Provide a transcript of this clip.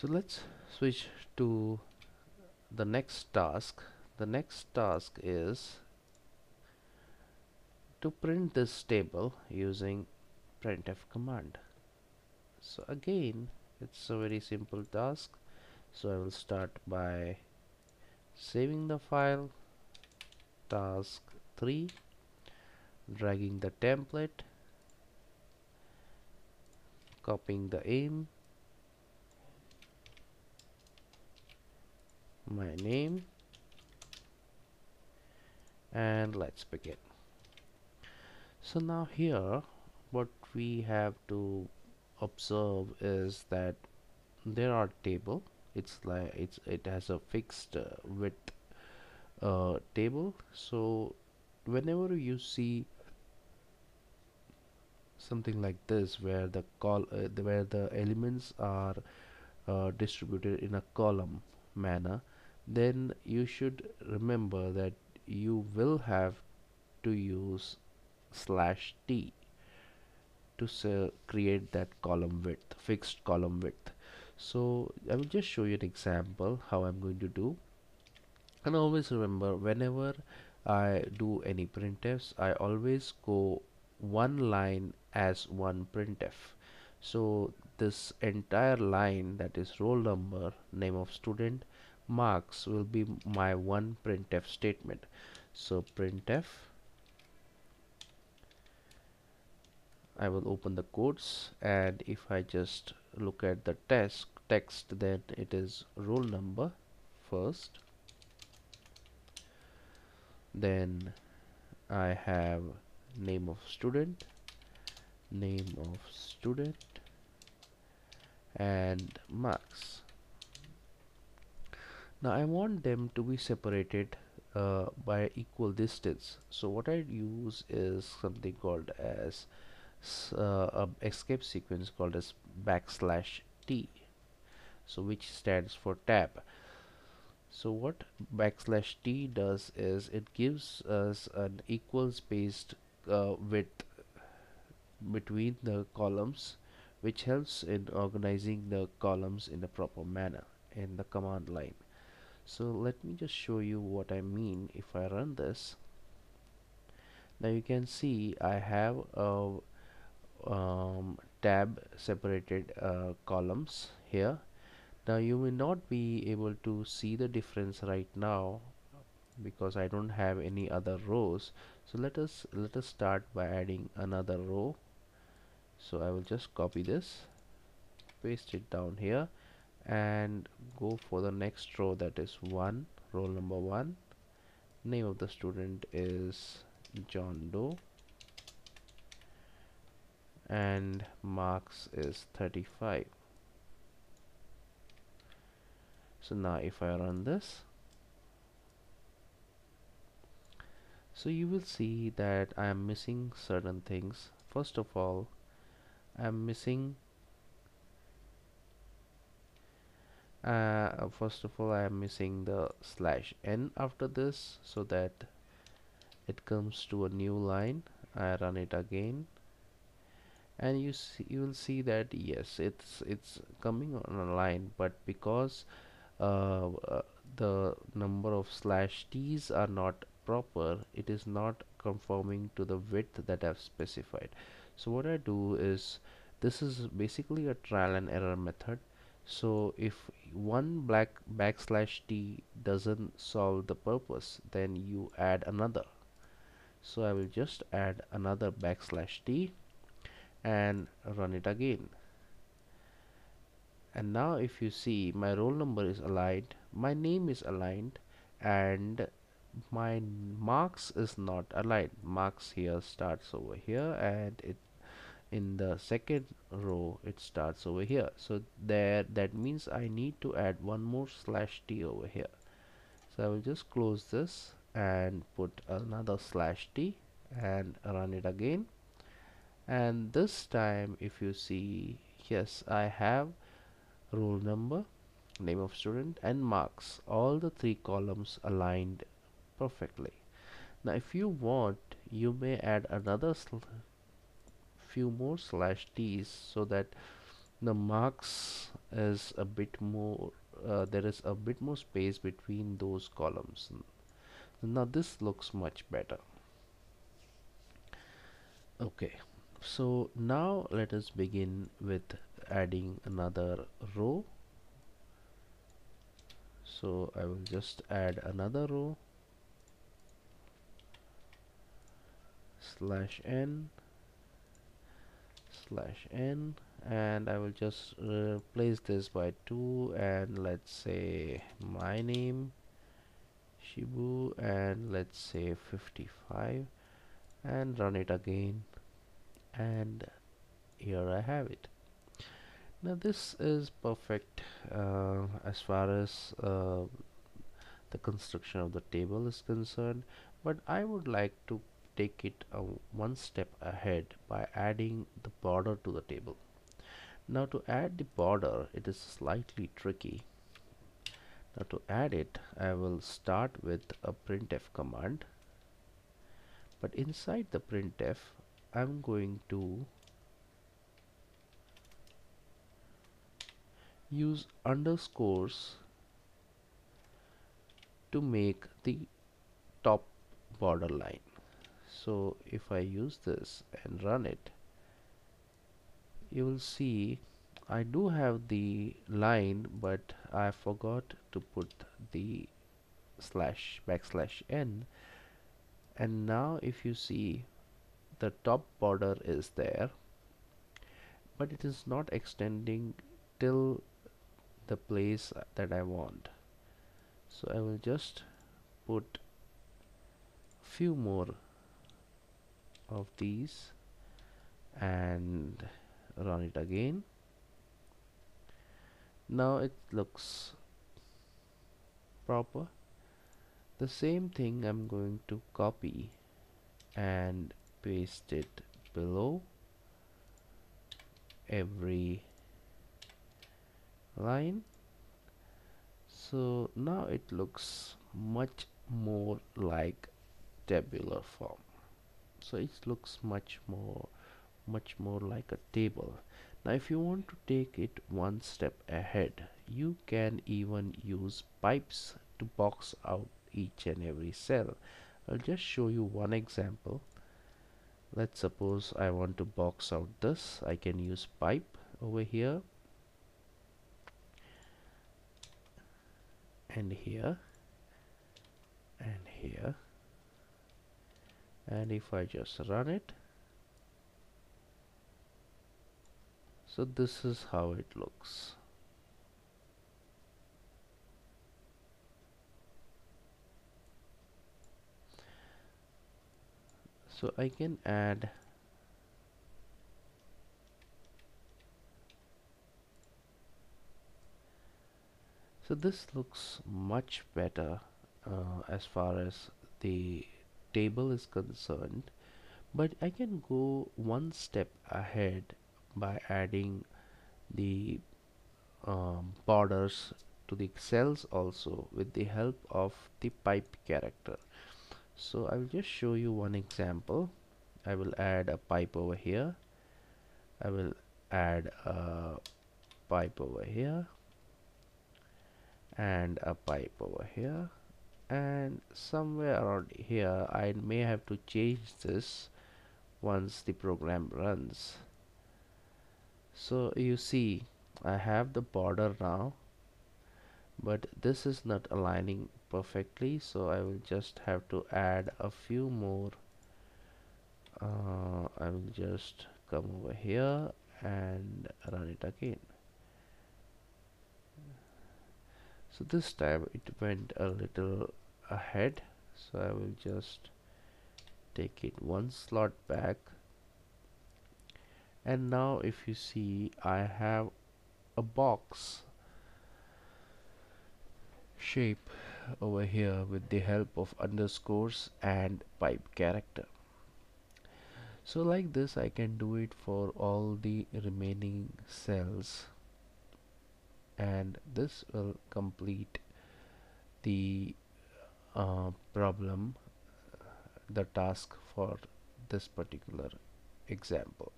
so let's switch to the next task. The next task is to print this table using printf command. So again it's a very simple task. So I will start by saving the file task 3 dragging the template copying the aim my name. And let's begin. So now here what we have to observe is that there are table. It's like it's it has a fixed uh, width uh, table. So whenever you see something like this where the call uh, the, where the elements are uh, distributed in a column manner then you should remember that you will have to use slash t to create that column width fixed column width. So I will just show you an example how I'm going to do. And always remember whenever I do any printfs I always go one line as one printf. So this entire line that is roll number name of student marks will be my one printf statement. So printf I will open the quotes and if I just look at the test text then it is roll number first. Then I have name of student name of student and marks now I want them to be separated uh, by equal distance. So what I use is something called as uh, a escape sequence called as backslash t. So which stands for tab so what backslash t does is it gives us an equal spaced uh, width between the columns which helps in organizing the columns in a proper manner in the command line so let me just show you what I mean if I run this. Now you can see I have a um, tab separated uh, columns here. Now you may not be able to see the difference right now because I don't have any other rows. So let us let us start by adding another row. So I will just copy this paste it down here and go for the next row that is 1 roll number 1 name of the student is John Doe. And marks is 35 so now if I run this so you will see that I am missing certain things. First of all I am missing uh, first of all I am missing the slash n after this so that it comes to a new line. I run it again. And you see you will see that yes it's it's coming on a line but because uh, uh, the number of slash t's are not proper it is not conforming to the width that I've specified. So what I do is this is basically a trial and error method so if one black backslash t doesn't solve the purpose then you add another. So I will just add another backslash t and run it again. And now if you see my roll number is aligned my name is aligned and my marks is not aligned. Marks here starts over here and it in the second row it starts over here. So there that means I need to add one more slash t over here. So I will just close this and put another slash t and run it again. And this time if you see yes I have roll number name of student and marks. All the three columns aligned perfectly. Now if you want you may add another few more slash t's so that the marks is a bit more uh, there is a bit more space between those columns. Now this looks much better. Okay so now let us begin with adding another row. So I will just add another row. Slash n slash n and I will just replace this by 2 and let's say my name Shibu and let's say 55 and run it again and here I have it. Now this is perfect uh, as far as uh, the construction of the table is concerned but I would like to take it one step ahead by adding the border to the table. Now to add the border it is slightly tricky. Now to add it I will start with a printf command. But inside the printf I'm going to use underscores to make the top border line so if I use this and run it you will see I do have the line but I forgot to put the slash backslash n. And now if you see the top border is there but it is not extending till the place that I want. So I will just put a few more of these and run it again. Now it looks proper. The same thing I'm going to copy and paste it below every line. So now it looks much more like tabular form so it looks much more much more like a table. Now if you want to take it one step ahead you can even use pipes to box out each and every cell. I'll just show you one example. Let's suppose I want to box out this. I can use pipe over here and here and here and if I just run it so this is how it looks. So I can add so this looks much better uh, as far as the table is concerned but I can go one step ahead by adding the um, borders to the cells also with the help of the pipe character. So I will just show you one example. I will add a pipe over here. I will add a pipe over here and a pipe over here and somewhere around here I may have to change this once the program runs. So you see I have the border now but this is not aligning perfectly so I will just have to add a few more. Uh, I will just come over here and run it again. So this time it went a little ahead. So I will just take it one slot back. And now if you see I have a box shape over here with the help of underscores and pipe character. So like this I can do it for all the remaining cells. And this will complete the problem the task for this particular example